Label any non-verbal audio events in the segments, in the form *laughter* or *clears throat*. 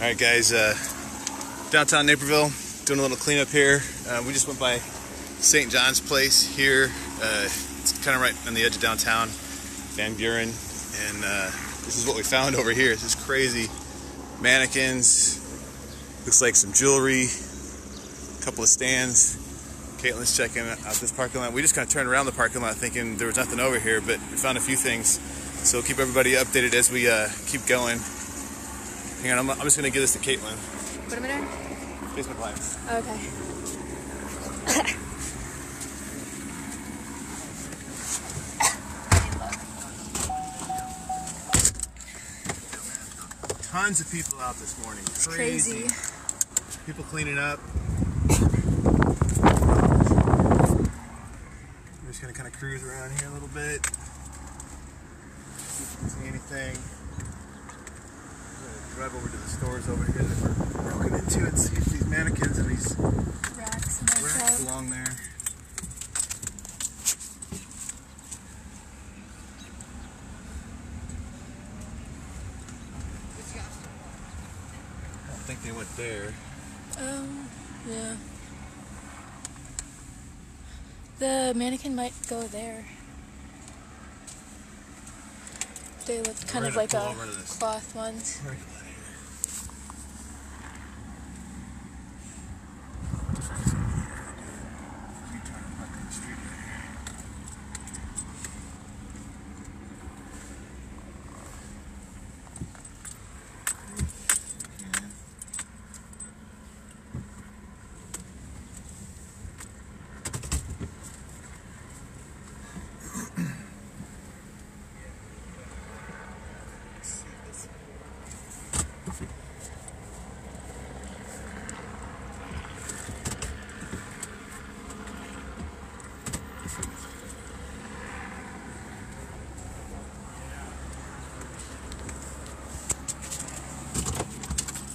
All right, guys. Uh, downtown Naperville, doing a little cleanup here. Uh, we just went by St. John's Place here. Uh, it's kind of right on the edge of downtown, Van Buren, and uh, this is what we found *laughs* over here. This just crazy mannequins. Looks like some jewelry, a couple of stands. Caitlin's checking out this parking lot. We just kind of turned around the parking lot thinking there was nothing over here, but we found a few things. So keep everybody updated as we uh, keep going. Hang on, I'm, I'm just going to give this to Caitlin. What am I doing? Facebook Live. Okay. Tons of people out this morning. It's crazy. People cleaning up. I'm just gonna kind of cruise around here a little bit. See if we can see anything. Drive over to the stores over here that we're broken into and see if these mannequins and these Racks and racks along there. I don't think they went there. Um, yeah. The mannequin might go there. They look kind of like a over to this. cloth ones.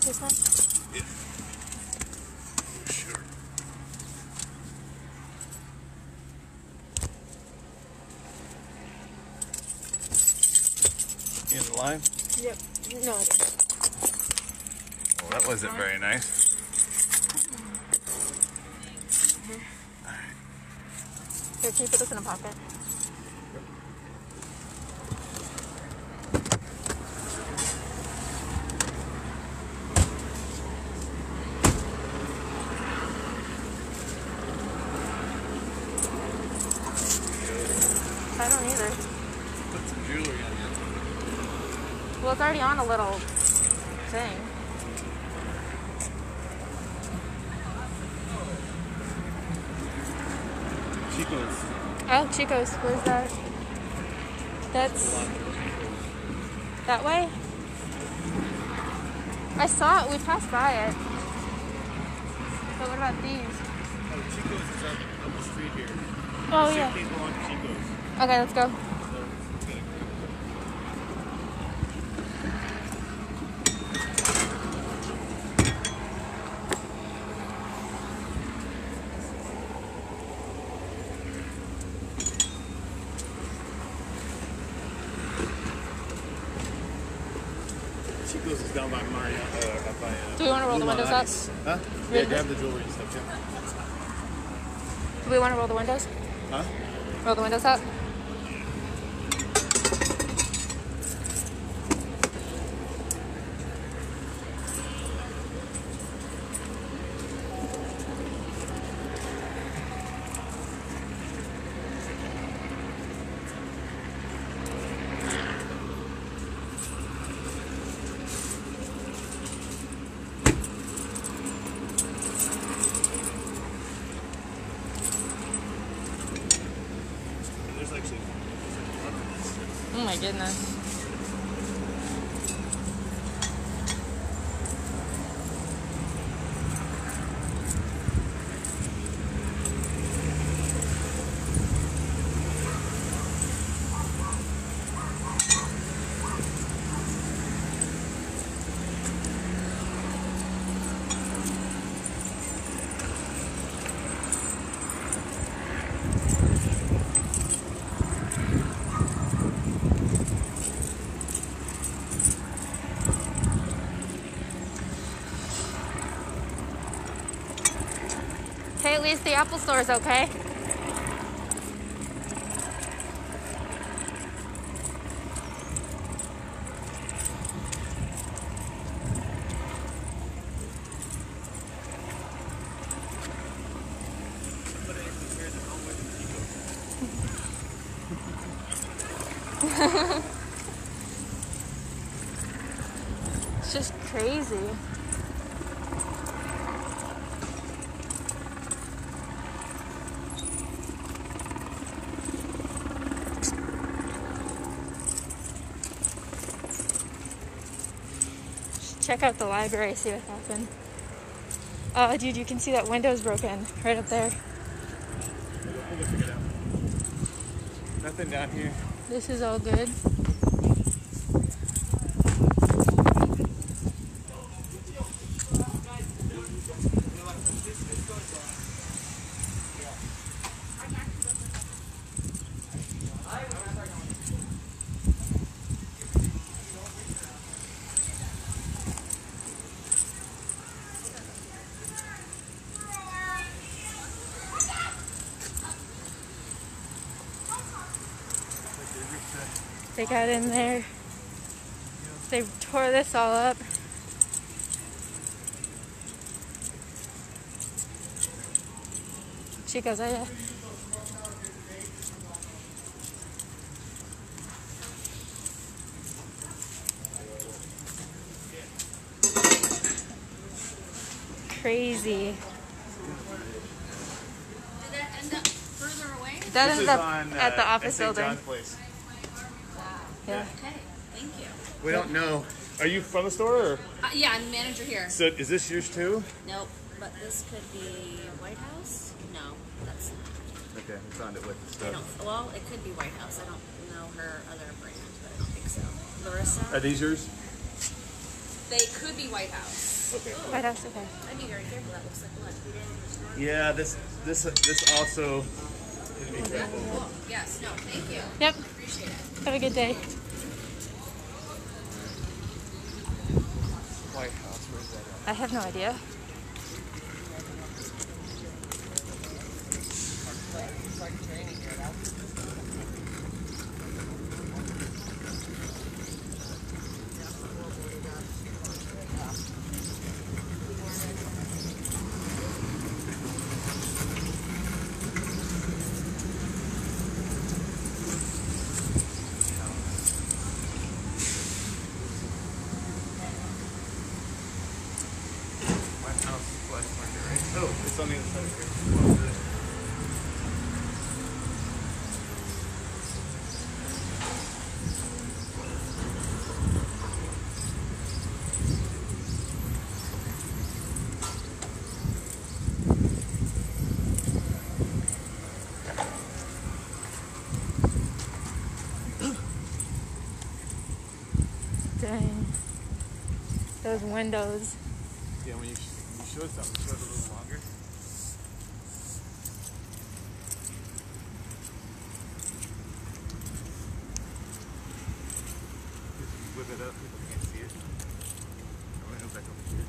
This one? Sure. In the line? Yep. No, it's Well, that wasn't very nice. Here, can you put this in a pocket? I don't either. Put some jewelry on you. Well, it's already on a little thing. Chico's. Oh, Chico's. Where's that? That's that way? I saw it. We passed by it. But what about these? Oh, Chico's is up, up the street here. Oh, yeah. people on Chico's. Okay, let's go. Chico's is down by Mario. Uh, up by, uh, Do we want to roll the Blue windows Mountain up? Ice. Huh? Really? Yeah, grab the jewelry and stuff, yeah. Do we want to roll the windows? Huh? Roll the windows up? There's actually. Oh least the Apple Store is okay. it's just crazy. Just check out the library, see what happened. Oh, dude, you can see that window's broken right up there. We'll go check it out. Nothing down here. This is all good. They got in there. They tore this all up. Chicos, allá. Crazy. Did that end up further away? That This ended is up on, at the uh, office St. building. John's place. Yeah. Okay, thank you. We don't know. Are you from the store or? Uh, yeah, I'm the manager here. So is this yours too? Nope, but this could be White House? No, that's not. Okay, we found it with the I don't, well, it could be White House. I don't know her other brand, but I don't think so. Larissa? Are these yours? They could be White House. Okay. White House, okay. I'd be very careful. That looks like blood. Yeah, this this this also. Be careful. Yes, no, thank you. Yep. Appreciate it. Have a good day. White House, where's that I have no idea. White House Flash Market, right? Oh, it's on the other side of here. Dang. Those windows. Yeah, when you, sh- you something, show it a little longer. Just whip it up, people can't see it. I'm gonna go back over here.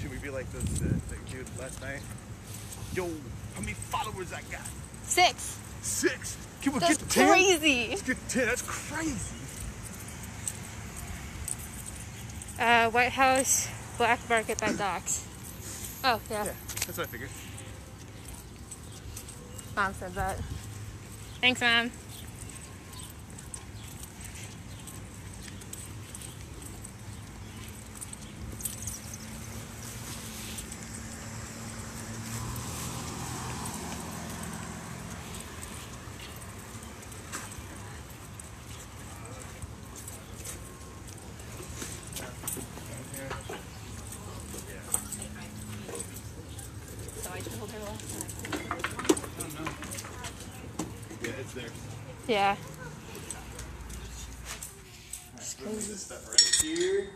Should we be like those uh, that dude last night? Yo, how many followers I got? Six. Six. Can we That's get to ten? crazy. Let's get ten. That's crazy. Uh, White House, Black Market by Docs. Oh, yeah. Yeah, that's what I figured. Mom said that. Thanks, Mom. So I told her last night. Yeah, it's there. Yeah. Move this stuff right here.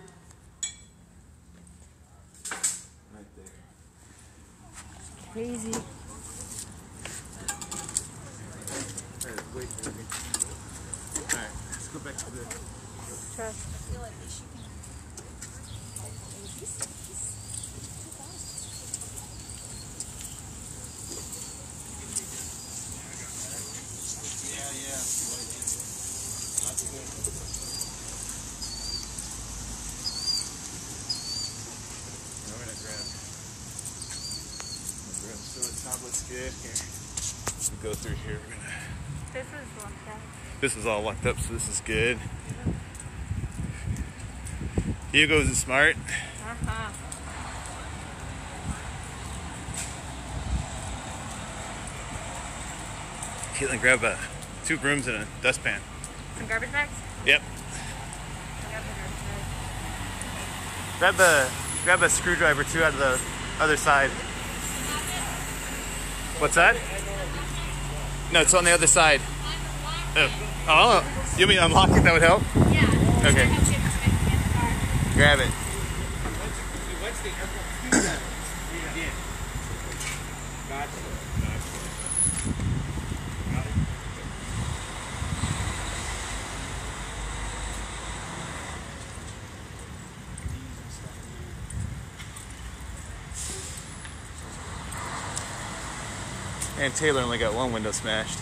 Right there. Crazy. Alright, wait, wait, wait. Alright, let's go back to the. Trust. I feel like the shipping Yeah, yeah. That's good. We're gonna grab, we're gonna grab so the top looks good here. We go through here. We're gonna. This was locked out. This is all locked up, so this is good. Hugo's is smart. Uh-huh. Caitlin, grab uh, two brooms and a dustpan. Some garbage bags? Yep. I got the garbage bags. Grab the grab a screwdriver too out of the other side. What's that? No, it's on the other side. Oh, oh you mean unlock it? That would help. Yeah. Okay. Grab it. And Taylor only got one window smashed.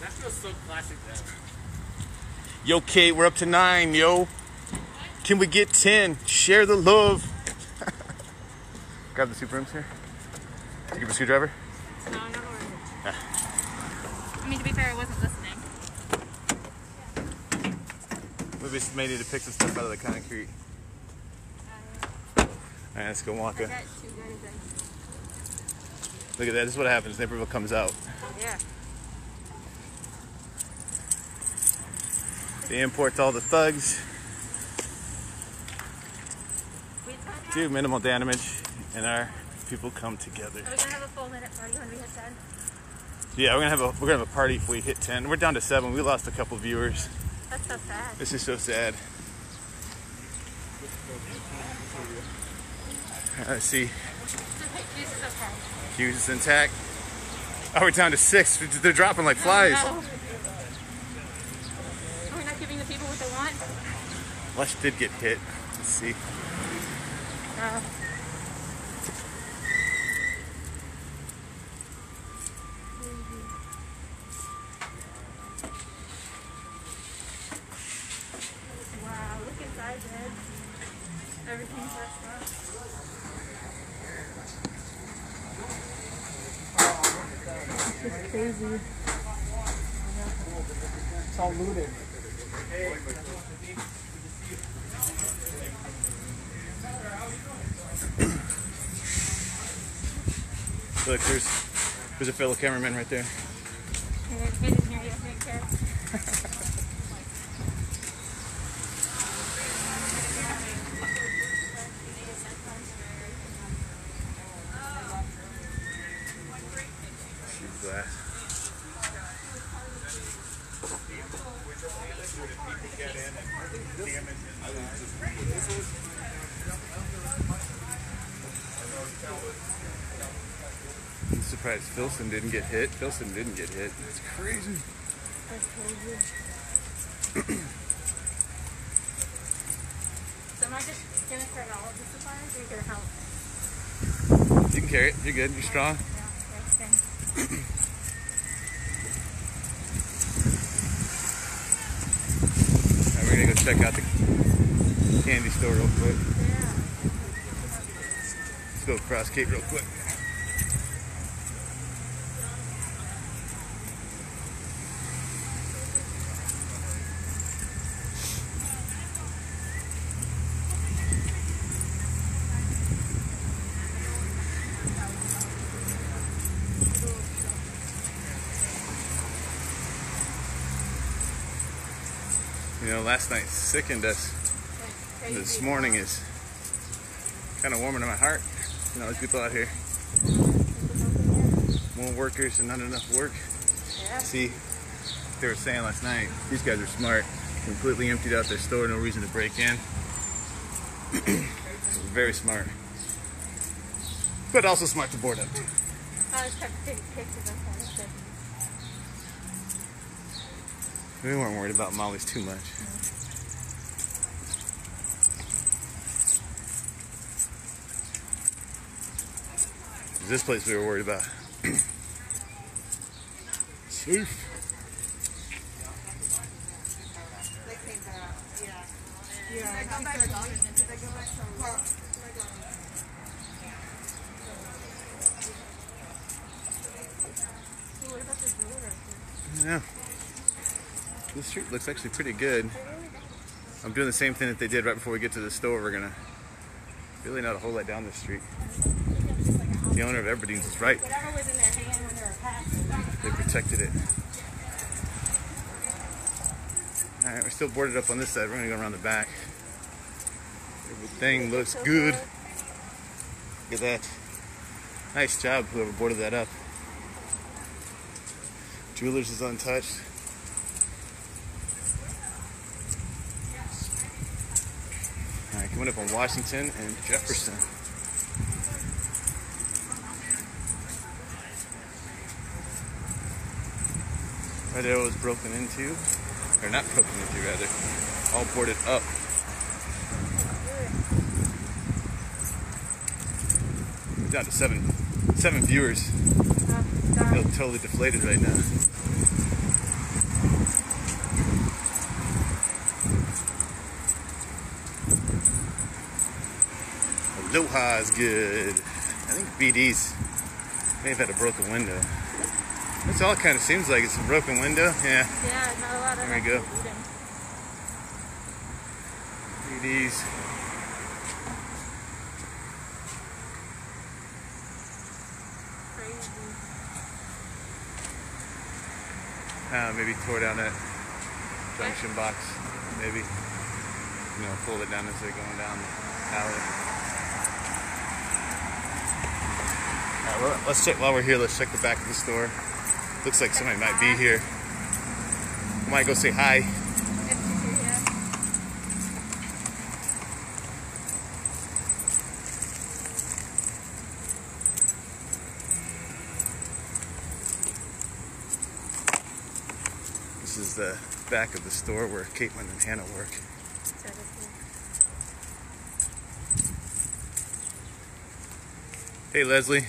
That feels so classic then. Yo, Kate, we're up to nine, yo. Can we get ten? Share the love. *laughs* Grab the two brooms here. Did you give a screwdriver? No, I'm not worried. Ah. I mean, to be fair, I wasn't listening. We just may need to pick some stuff out of the concrete. Alright, let's go walk. Is a- that too good? Is that... Look at that. This is what happens. Naperville comes out. Yeah. They import all the thugs. Do minimal damage, and our people come together. Are we gonna have a full minute party when we hit 10? Yeah, we're gonna have a we're gonna have a party if we hit ten. We're down to seven. We lost a couple viewers. That's so sad. This is so sad. Let's see. This is okay. Hughes is intact. Oh, we're down to six. They're dropping like flies. Oh, no. Are we not giving the people what they want? Lush did get hit. Let's see. No. Wow, look inside, Dad. Everything's messed up. This is crazy. It's all looted. Look, there's there's a fellow cameraman right there. He didn't hear you. Didn't care. Shoot glass. I'm surprised Filson didn't get hit. Filson didn't get hit. Crazy. That's crazy. so am I just gonna carry all of the supplies or are you gonna help? You can carry it. You're good. You're strong. Yeah, okay. We're gonna go check out the candy store real quick. Yeah. Let's go across Kate real quick. Last night sickened us. This morning is kind of warming to my heart. You know, there's people out here, more workers and not enough work. Yeah. See, they were saying last night, these guys are smart. Completely emptied out their store, no reason to break in. *clears throat* Very smart. But also smart to board up too. I just kept taking pictures of that shit. We weren't worried about Molly's too much. This place we were worried about. Safe. Yeah. This street looks actually pretty good. I'm doing the same thing that they did right before we get to the store. We're gonna really not a whole lot down this street. The owner of Everdean's is right. Whatever was in their hand when they were packed. They protected it. Alright, we're still boarded up on this side. We're gonna go around the back. Everything looks good. Look at that. Nice job, whoever boarded that up. Jewelers is untouched. Alright, coming up on Washington and Jefferson. Right there was broken into, or not broken into rather, all boarded up. Down to seven, seven viewers. Feel totally deflated right now. Aloha is good. I think BD's may have had a broken window. That's all it kind of seems like. It's a broken window. Yeah, Yeah, not a lot of There we go. BD's. Crazy. Uh, maybe tore down that junction box. Maybe. You know, pulled it down as they're going down the alley. Alright, well, let's check while we're here. Let's check the back of the store. Looks like somebody might be here. We might go say hi. This is the back of the store where Caitlin and Hannah work. Hey, Leslie.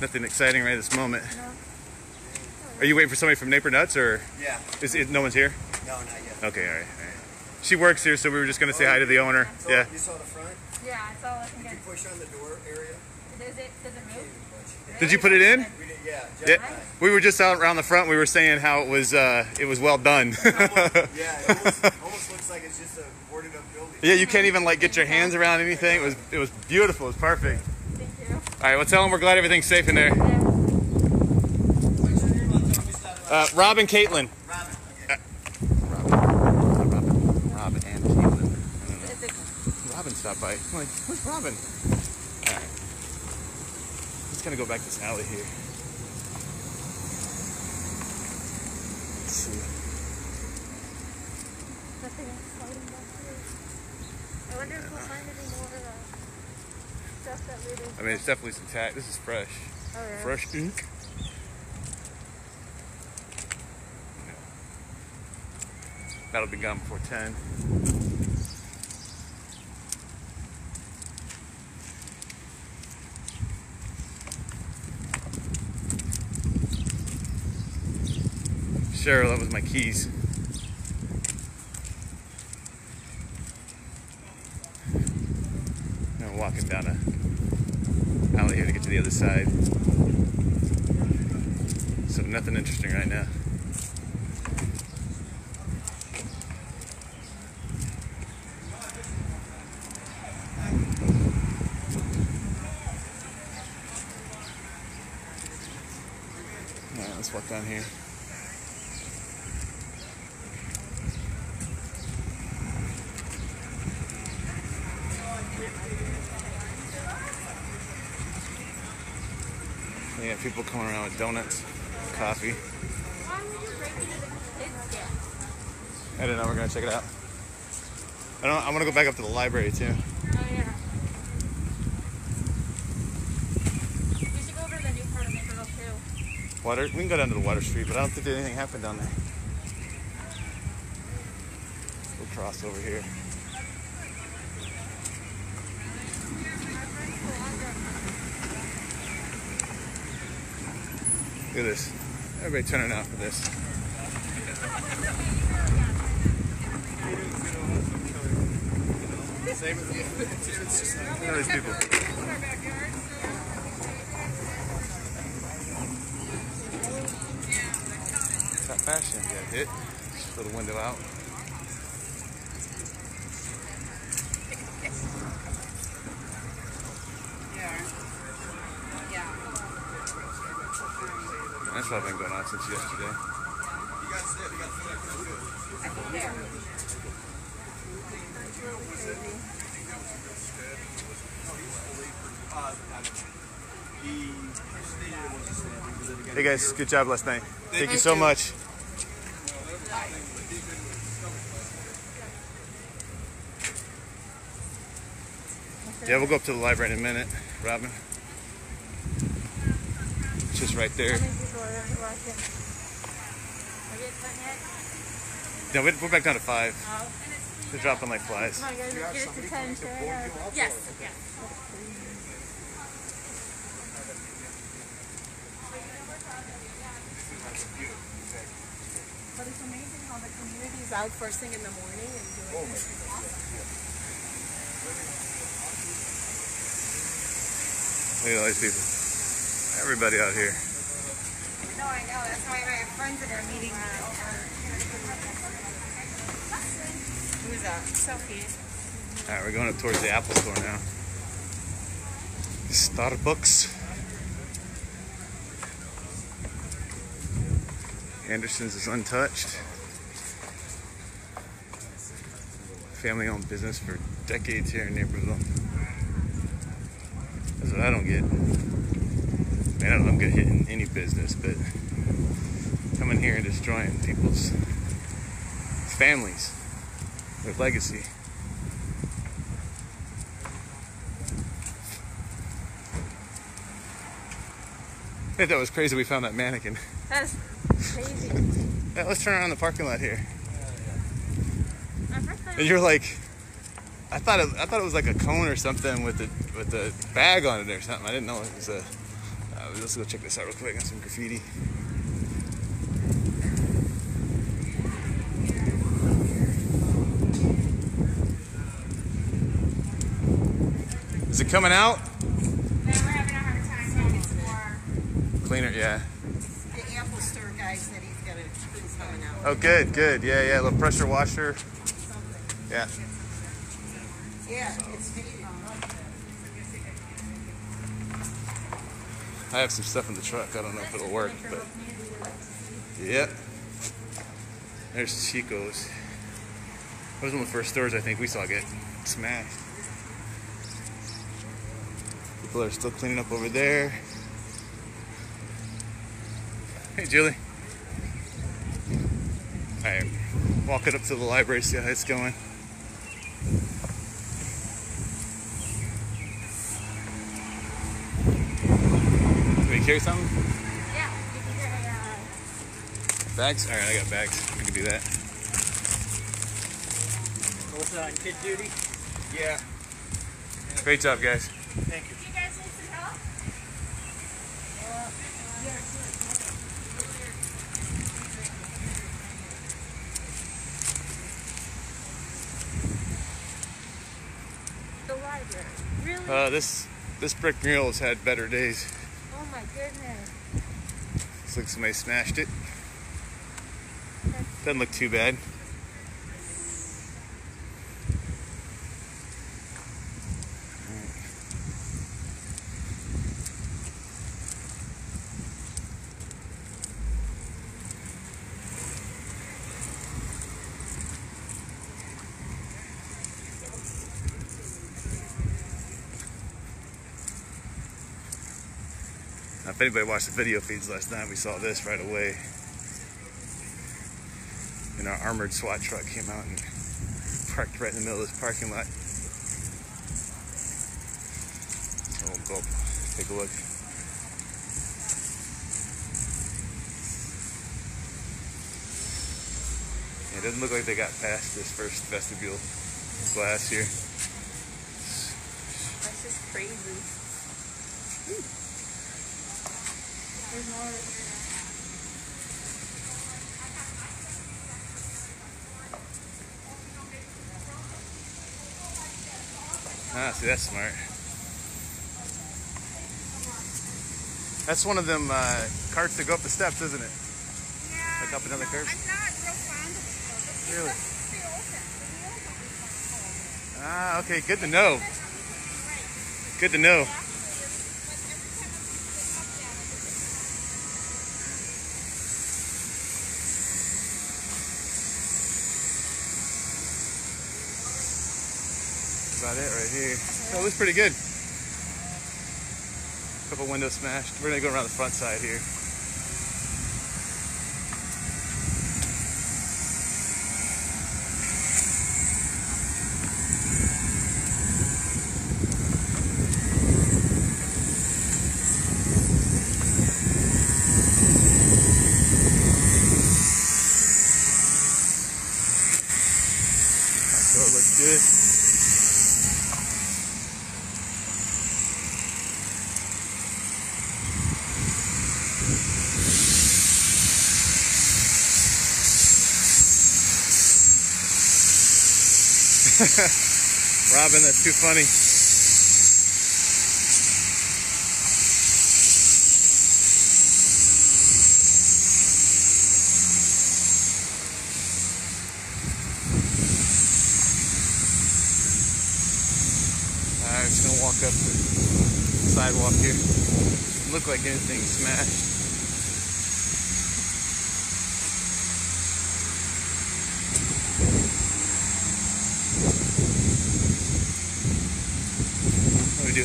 Nothing exciting right this moment. No. Are you waiting for somebody from Naper Nuts, or Yeah. is it no one's here? No, not yet. Okay, all right, all right. She works here, so we were just gonna say hi to the owner. So Yeah. You saw the front? Yeah, it's all looking You good. push on the door area? Does it, does it move? Did you put it in? We did, yeah. Jeff Yeah. We were just out around the front. We were saying how it was uh, it was well done. *laughs* Yeah, it almost, almost looks like it's just a boarded up building. yeah, you can't even like get your hands around anything. It was it was beautiful. It was perfect. Thank you. All right, well, tell them we're glad everything's safe in there. Uh, Rob and Caitlin. Robin. Robin. Not Robin. Robin and Caitlin. Robin stopped by. I'm like, where's Robin? All right. Just gonna go back this alley here. Let's see. nothing exciting back here. I wonder if we'll find any more uh, stuff that we did. I mean, it's definitely some tack. This is fresh. Oh, yeah. Fresh ink. That'll be gone before 10. Cheryl, that was my keys. Now I'm walking down a alley here to get to the other side. So nothing interesting right now. Let's walk down here. Yeah, people coming around with donuts, coffee. Why would you break into the kids' gift? I don't know. We're gonna check it out. I don't. I want to go back up to the library too. Oh, yeah. We should go over to the new part of Naperville, too. Water. We can go down to the Water Street, but I don't think anything happened down there. We'll cross over here. Look at this. Everybody turning out for this. Same as you. *laughs* It's just like, Look at these people. It's that fashion. Yeah, hit. Just throw the window out. That's since yesterday. Hey guys, good job last night. Thank you so much. Yeah, we'll go up to the library in a minute, Robin. It's just right there. How many people are there watching? Are yet? Yeah, we- we're back down to five. Oh. They're dropping like flies. Come on, guys, let's get it to 10, shall we? Uh, Yes, yes. But it's amazing how the community is out first thing in the morning and doing it. Look at all these people. Everybody out here. No, I know. That's why friends that are meeting. Who's that? Sophie. All right, we're going up towards the Apple store now. Starbucks. Anderson's is untouched. Family owned business for decades here in Naperville. That's what I don't get. Man, I don't get hit in any business, but coming here and destroying people's families, their legacy. I think that was crazy we found that mannequin. That's crazy. Yeah, let's turn around the parking lot here. My first time. And you're like, I thought it, I thought it was like a cone or something with the with the bag on it or something. I didn't know it was a. Let's go check this out real quick. Got some graffiti. Is it coming out? we're having a hard time getting for. Cleaner, yeah. The Apple store guy said he's he's coming out. Oh, good, good. Yeah, yeah. A little pressure washer. Yeah. Yeah, it's faded. I have some stuff in the truck. I don't know if it'll work, but yep. There's Chico's. That was one of the first stores I think we saw get smashed. People are still cleaning up over there. Hey, Julie. I am walking up to the library, see how it's going. Carry something? Yeah, you can get a. Uh, Bags? Alright, I got bags. We can do that. What's on kid duty? yeah. Great job, guys. Thank you. you guys need some help? The library. Really? Uh, this this brick mural has had better days. Goodness. Looks like somebody smashed it. Doesn't look too bad. if anybody watched the video feeds last night, we saw this right away. And our armored SWAT truck came out and *laughs* parked right in the middle of this parking lot. So we'll go take a look. It doesn't look like they got past this first vestibule glass here. Ah, see, that's smart. That's one of them uh, carts that go up the steps, isn't it? Yeah. Like up another no, curve? I'm not real fond of it though. Really? it's the old one. The wheels will be fun. Ah, okay, good to know. Good to know. Actually, it's, but every time I pick up that, it's That's about it right here. That looks pretty good. Couple windows smashed. We're gonna go around the front side here. So looks good. *laughs* Robin, that's too funny. I'm just gonna walk up the sidewalk here. Look like anything smashed.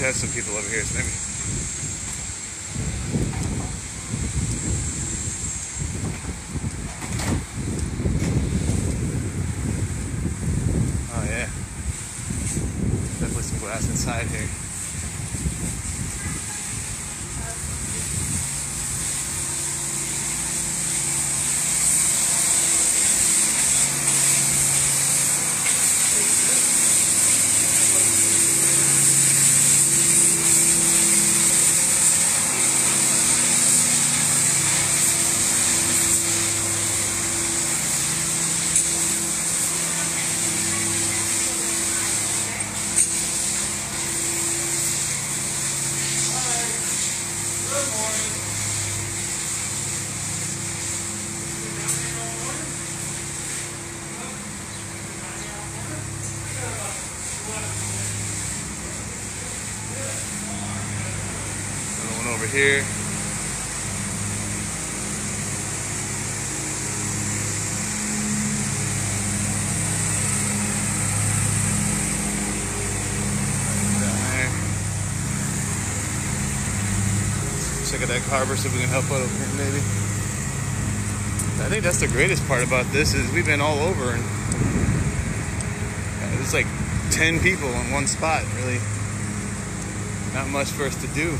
Have some people over here, so maybe. Oh yeah. Definitely some glass inside here. Another one over here. Check out that harbor, see if we can help out over here, maybe. I think that's the greatest part about this is we've been all over and there's like 10 people in one spot, really. Not much for us to do.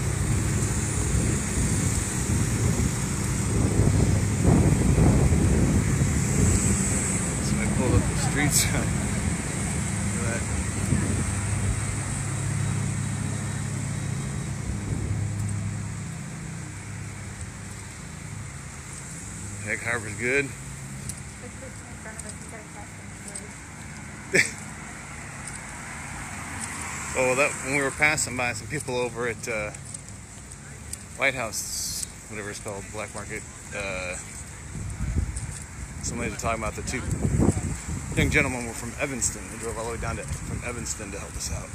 Somebody pulled up the street sign. Look at that. Egg Harbor's good. If it's in front of us, we catch them first. Oh, that when we were passing by some people over at uh, White House, whatever it's called, Black Market. Uh, somebody was talking about the two young gentlemen were from Evanston. They drove all the way down to from Evanston to help us out.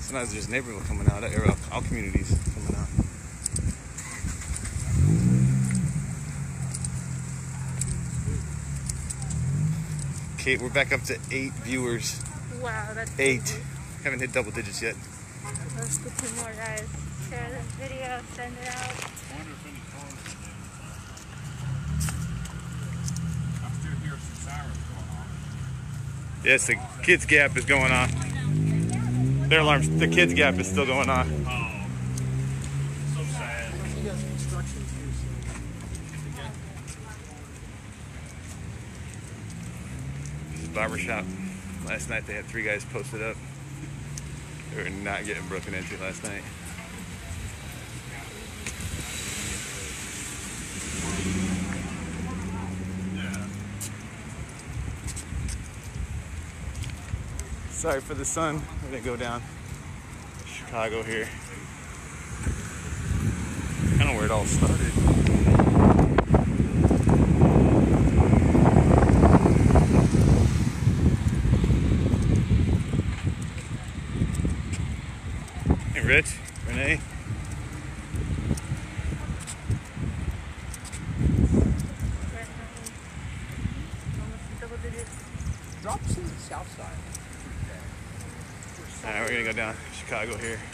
Sometimes there's neighborhood coming out, or all- all communities coming out. Kate, we're back up to eight viewers. Wow, that's Eight. crazy. Haven't hit double digits yet. Let's get two more guys. Share this video, send it out. Yes, the kids gap is going on. Their alarms, the kids gap is still going on. Oh, so sad. He does construction too, so again. barber shop. Last night they had three guys posted up. They were not getting broken into last night. Sorry for the sun. We're gonna go down Chicago here. Kind of where it all started. Hey, Rich, Renee. Double digits. Drops in the south side. All right, we're gonna go down Chicago here.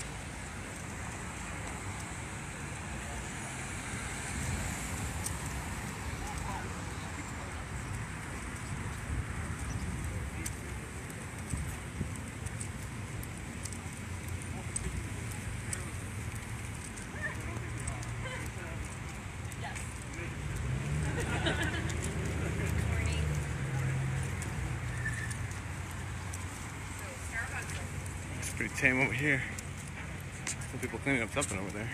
Tame over here. Some people cleaning up something over there.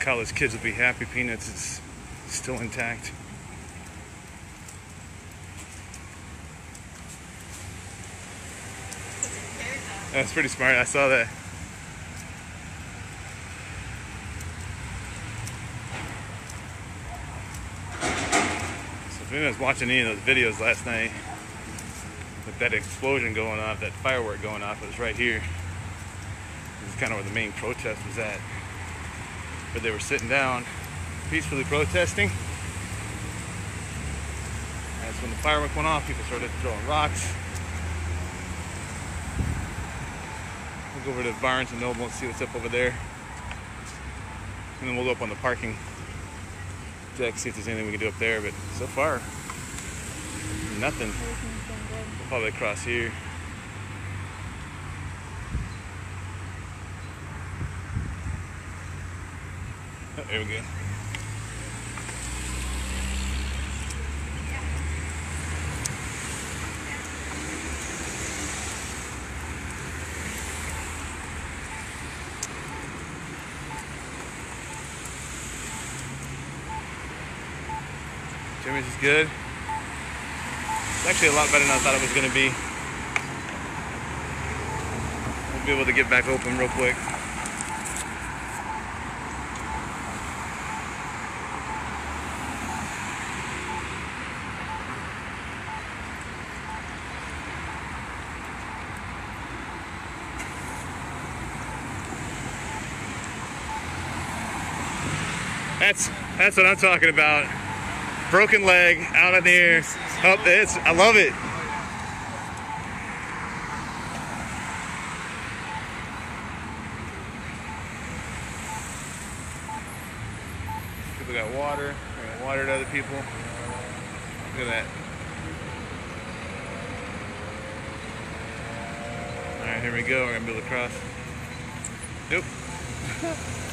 College kids will be happy. Peanuts is still intact. That's pretty smart. I saw that. So if anyone's watching any of those videos last night, with that explosion going off, that firework going off, it was right here. This is kind of where the main protest was at but they were sitting down peacefully protesting. That's when the firework went off, people started throwing rocks. We'll go over to Barnes and Noble and see what's up over there. And then we'll go up on the parking deck, see if there's anything we can do up there. But so far, nothing. We'll probably cross here. There we go. Jimmy's is good. It's actually a lot better than I thought it was going to be. We'll be able to get back open real quick. That's that's what I'm talking about. Broken leg out in the air. Up oh, it's I love it. People got water. Water to other people. Look at that. Alright, here we go. We're gonna build a cross. Nope. *laughs*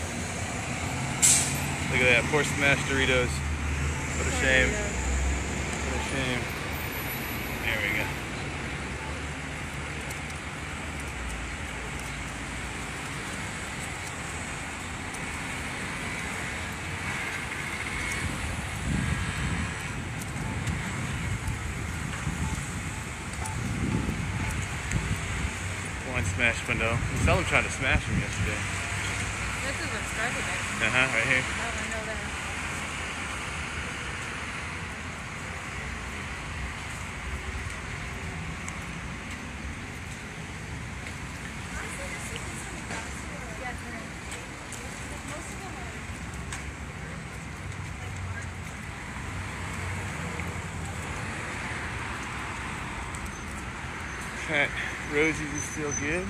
Look at that, poor smashed Doritos. What a shame. What a shame. There we go. One smashed window. I saw them trying to smash him yesterday. This is what started it. Uh huh, right here. Okay. Rosie's is still good.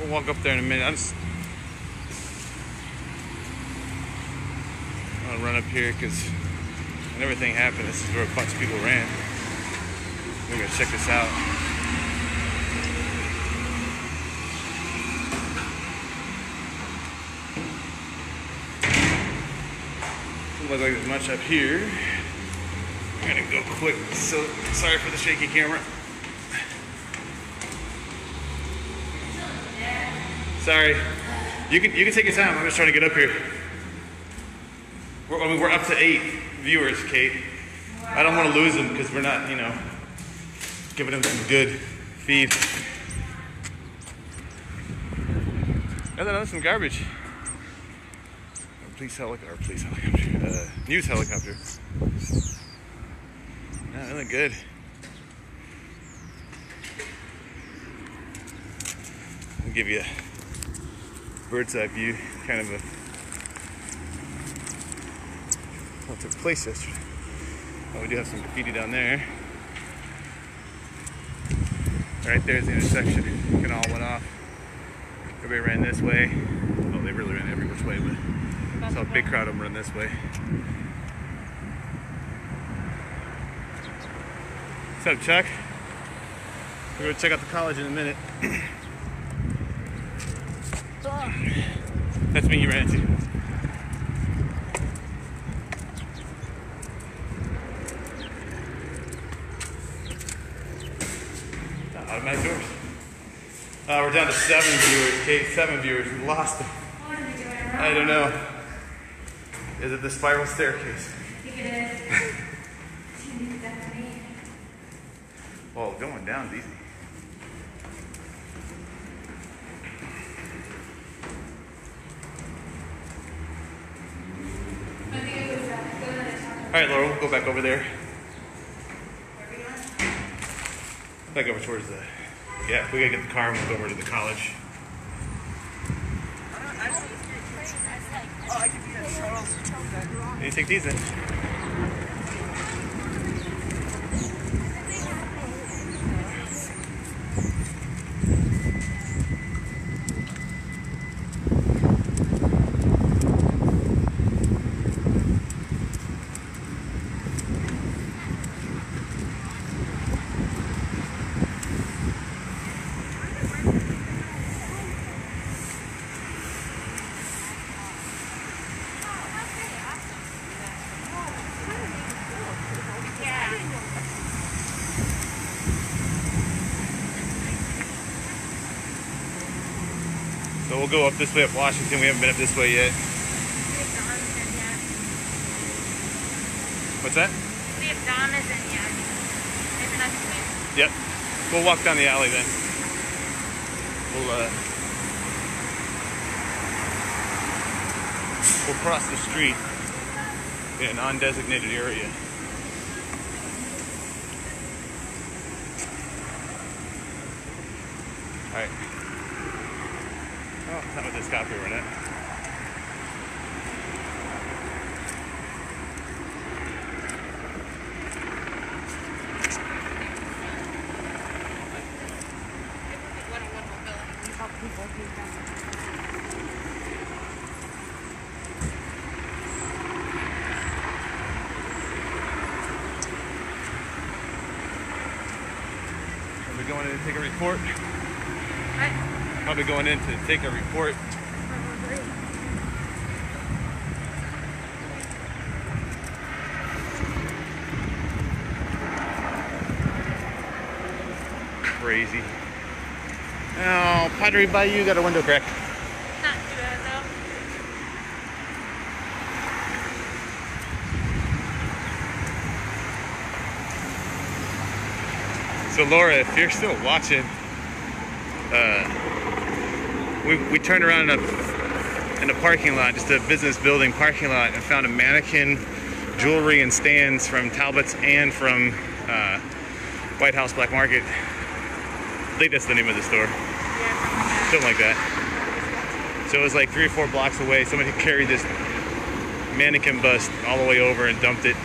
We'll walk up there in a minute. I'm just. I'll run up here because when everything happened, this is where a bunch of people ran. We're gonna check this out. Doesn't look like there's much up here. Gonna go quick. So sorry for the shaky camera. Sorry. You can you can take your time. I'm just trying to get up here. We're, I mean, we're up to eight viewers, Kate. I don't want to lose them because we're not, you know, giving them some good feed. And then some garbage. Police helicopter, police helicopter, uh, news helicopter. They look good. I'll give you a bird's eye view, kind of a what took place yesterday. Oh, we do have some graffiti down there. Right there's the intersection. It all went off. Everybody ran this way. Well, they really ran every which way, but saw a big crowd of them run this way. What's up, Chuck? We're gonna check out the college in a minute. That's me you ran into. Automatic doors. Uh, we're down to seven viewers, Kate. Seven viewers. We lost them. I don't know. Is it the spiral staircase? Well, going down is easy. All right, Laura, we'll go back over there. Back over towards the. Yeah, we gotta get the car and we'll go over to the college. Oh, I can be at Charles. You take these in. Go up this way up Washington. We haven't been up this way yet. What's that? If Dom is in yet. Maybe not. Yep. We'll walk down the alley then. We'll uh we'll cross the street in an undesignated area. Alright. Oh, not with this copy we're in. Are we going in to take a report? What? Probably going in to take a report. Crazy. Oh, Padre Bayou got a window crack. Not too bad though. So Laura, if you're still watching, uh, we, we turned around in a, in a parking lot, just a business building parking lot, and found a mannequin, jewelry, and stands from Talbot's and from uh, White House Black Market. I think that's the name of the store, something like that. So it was like three or four blocks away. Somebody *laughs* carried this mannequin bust all the way over and dumped it.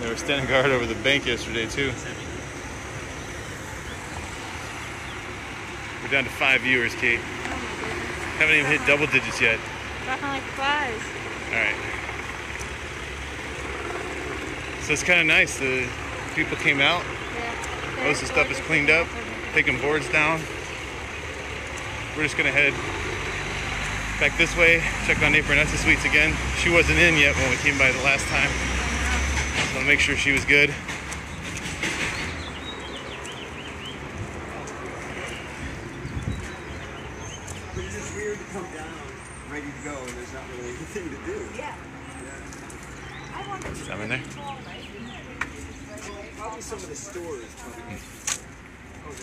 They were standing guard over the bank yesterday too. We're down to five viewers, Kate. Haven't even hit double digits yet. Dropping like flies. All right. So it's kind of nice. The people came out. Yeah. Most of the stuff is cleaned up. Taking boards down. We're just gonna head back this way. Check on Burnetta Suites again. She wasn't in yet when we came by the last time. So I'll make sure she was good. But it's just weird to come down ready to go and there's not really anything to do. Yeah. Is that in there? Probably some of the stores. Probably. Oh,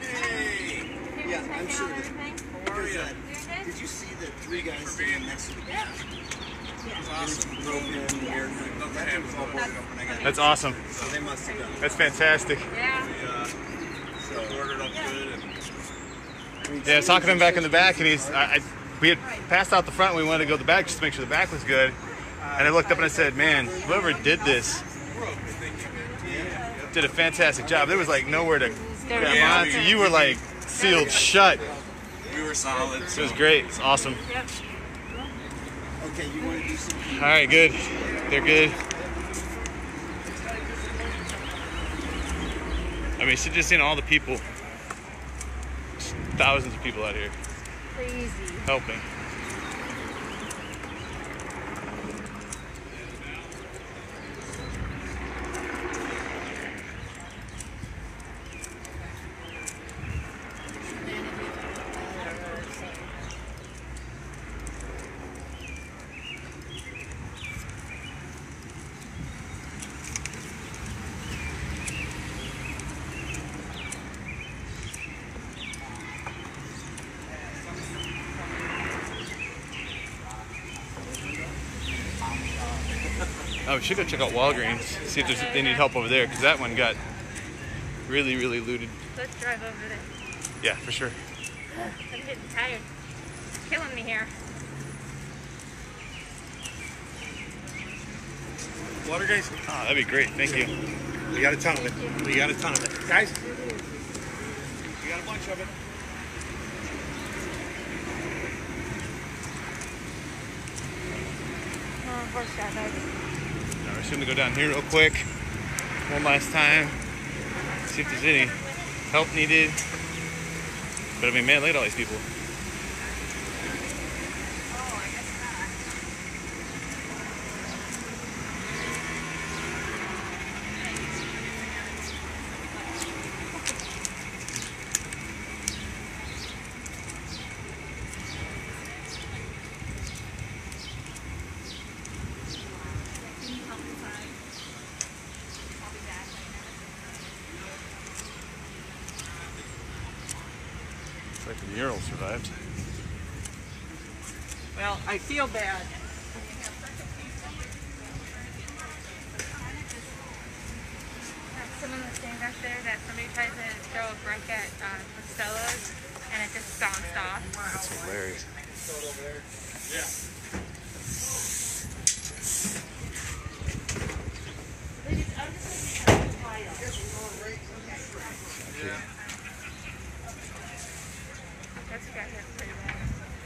Hey! Yeah, I'm sure that. Because, uh, did you see the three guys sitting next to the gas? Awesome. Broke in, the air That thing was all boarded up when I got That's awesome. So they must have done it. That's fantastic. Yeah. So ordered up good and. Yeah, I was talking to him back in the back, and he's. I, I, we had passed out the front. and We wanted to go to the back just to make sure the back was good. And I looked up and I said, "Man, whoever did this did a fantastic job. There was like nowhere to grab onto. You were like sealed shut. We were solid. It was great. It's awesome. Yep. Okay, you want to do some. All right, good. They're good. I mean, just seen all the people, thousands of people out here Crazy. helping. Should go check out Walgreens, see if there's, they need help over there, because that one got really, really looted. Let's drive over there. Yeah, for sure. I'm getting tired. It's killing me here. Water, guys? Oh, ah, that'd be great. Thank you. We got a ton of it. We got a ton of it. Guys? We got a bunch of it. Oh, horse shot, guys. Just gonna go down here real quick, one last time, see if there's any help needed. But I mean, man, look at all these people. It's like the mural survived. Well, I feel bad. Someone was saying back there that somebody tried to throw a brick at uh, Costello's and it just bounced off. That's hilarious. That's got hit pretty bad.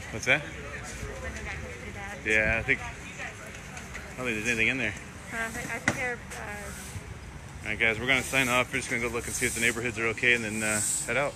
What's that? Window got hit pretty bad. Yeah, I think. I don't think there's anything in there. Uh, I think- I think they're. Uh, All right, guys, we're gonna sign off. We're just gonna go look and see if the neighborhoods are okay, and then uh, head out.